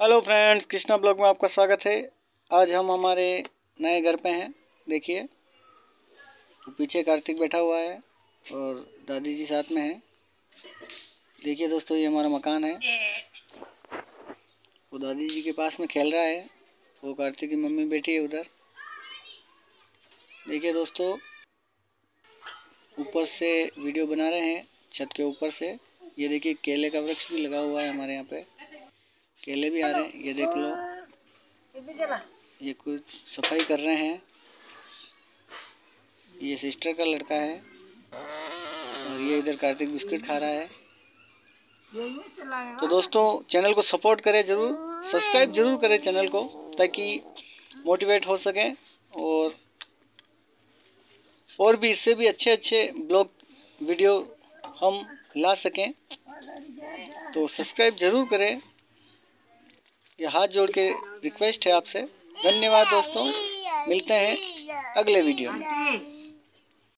Hello friends, Krishna blog में आपका स्वागत है। आज हम हमारे नए घर पे हैं, देखिए। पीछे कार्तिक बैठा हुआ है और दादी जी साथ में है। देखिए दोस्तों, ये हमारा मकान है। वो दादी जी के पास में खेल रहा है, वो कार्तिक की मम्मी बैठी है उधर। देखिए दोस्तों, ऊपर से वीडियो बना रहे हैं, छत के ऊपर से। ये देखिए केले का वृक्ष भी लगा हुआ है हमारे यहाँ पे। केले भी आ रहे हैं, ये देख लो। ये कुछ सफ़ाई कर रहे हैं। ये सिस्टर का लड़का है, और ये इधर कार्तिक बिस्किट खा रहा है। तो दोस्तों चैनल को सपोर्ट करें ज़रूर सब्सक्राइब ज़रूर करें चैनल को, ताकि मोटिवेट हो सकें, और और भी, इससे भी अच्छे अच्छे ब्लॉग वीडियो हम ला सकें। तो सब्सक्राइब ज़रूर करें। ये हाथ जोड़ के रिक्वेस्ट है आपसे। धन्यवाद दोस्तों। मिलते हैं अगले वीडियो में।